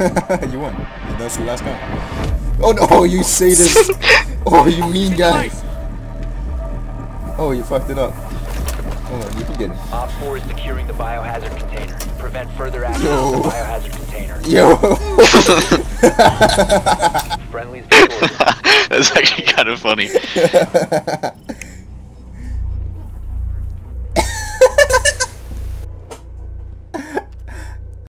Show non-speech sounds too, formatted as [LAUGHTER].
[LAUGHS] you won. That's the last time. Oh no! [LAUGHS] Oh, you this? [LAUGHS] oh, you mean guy! Oh, you fucked it up. Oh, you can get it. Op 4 is securing the biohazard container. Prevent further access Yo. to the biohazard container. Yo! Friendly's. That's actually kind of funny.